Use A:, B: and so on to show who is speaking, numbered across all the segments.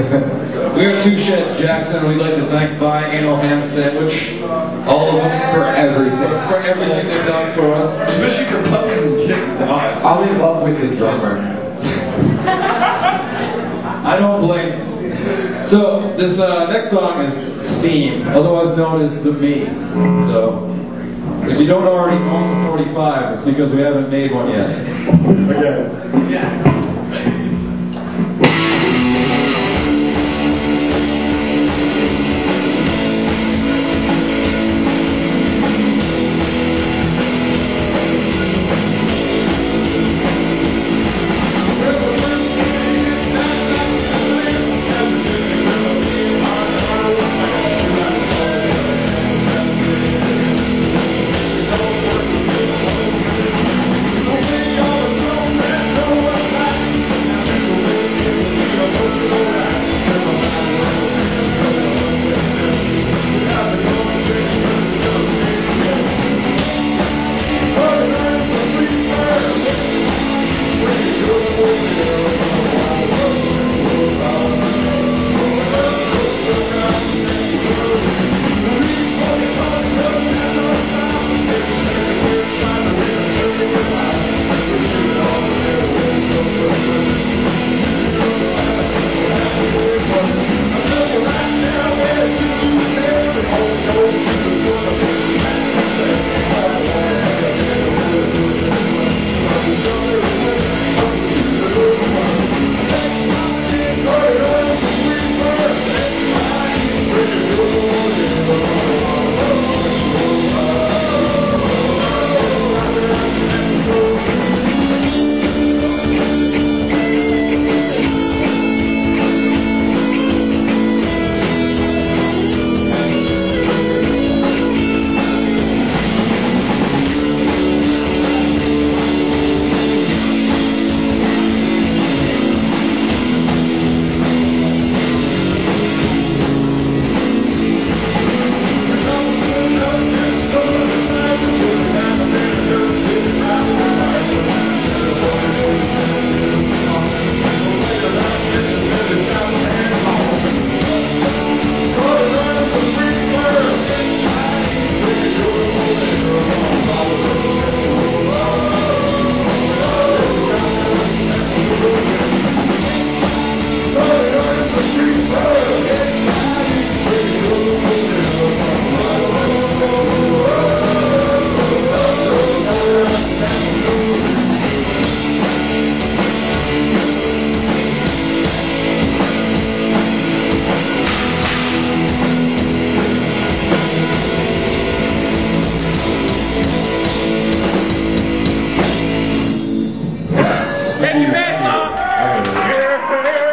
A: We are Two Sheds Jackson. We'd like to thank Buy Anal Ham Sandwich, all of them,
B: For everything.
A: for everything they've done for us.
C: Especially for puppies and kittens.
B: I'm in love with the drummer.
A: I don't blame. you. So this uh, next song is Theme, otherwise known as The Me. So if you don't already own the 45, it's because we haven't made one yet.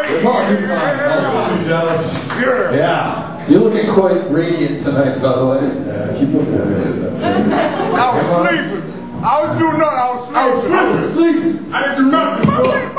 A: You're far too kind.
C: I'm jealous.
A: Yeah.
B: You're looking quite radiant tonight, by the way.
C: Yeah, keep looking at it.
D: I was sleeping. I was doing nothing. I was sleeping.
C: I was sleeping.
D: I didn't do nothing.